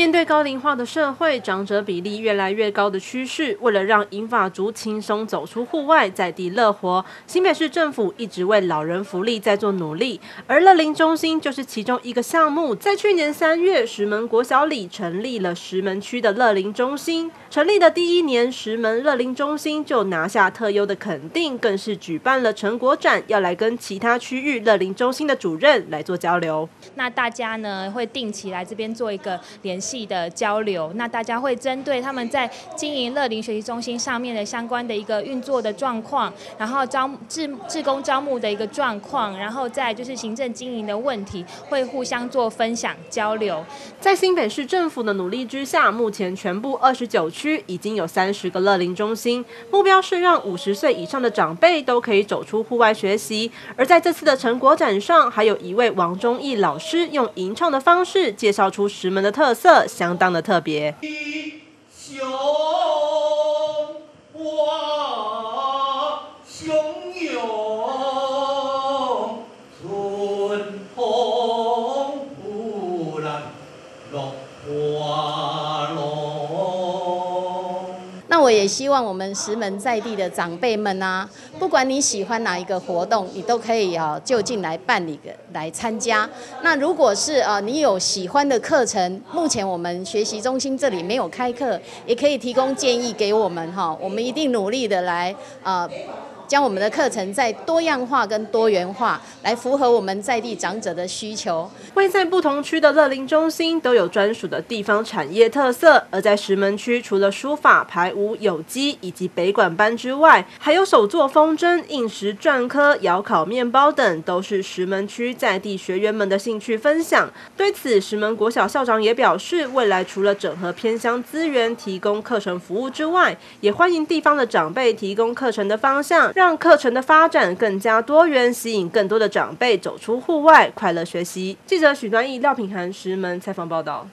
面对高龄化的社会，长者比例越来越高的趋势，为了让银发族轻松走出户外，在地乐活，新北市政府一直为老人福利在做努力，而乐龄中心就是其中一个项目。在去年三月，石门国小里成立了石门区的乐龄中心。成立的第一年，石门乐龄中心就拿下特优的肯定，更是举办了成果展，要来跟其他区域乐龄中心的主任来做交流。那大家呢会定期来这边做一个联系。的交流，那大家会针对他们在经营乐龄学习中心上面的相关的一个运作的状况，然后招志志工招募的一个状况，然后再就是行政经营的问题，会互相做分享交流。在新北市政府的努力之下，目前全部二十九区已经有三十个乐龄中心，目标是让五十岁以上的长辈都可以走出户外学习。而在这次的成果展上，还有一位王忠义老师用吟唱的方式介绍出石门的特色。相当的特别。那我也希望我们石门在地的长辈们啊，不管你喜欢哪一个活动，你都可以啊就近来办理个来参加。那如果是啊你有喜欢的课程，目前我们学习中心这里没有开课，也可以提供建议给我们哈，我们一定努力的来啊。将我们的课程在多样化跟多元化，来符合我们在地长者的需求。位在不同区的乐龄中心都有专属的地方产业特色，而在石门区，除了书法、排舞、有机以及北管班之外，还有手作风筝、印石篆刻、窑烤面包等，都是石门区在地学员们的兴趣分享。对此，石门国小校长也表示，未来除了整合偏乡资源，提供课程服务之外，也欢迎地方的长辈提供课程的方向。让课程的发展更加多元，吸引更多的长辈走出户外，快乐学习。记者许端义、廖品涵石门采访报道。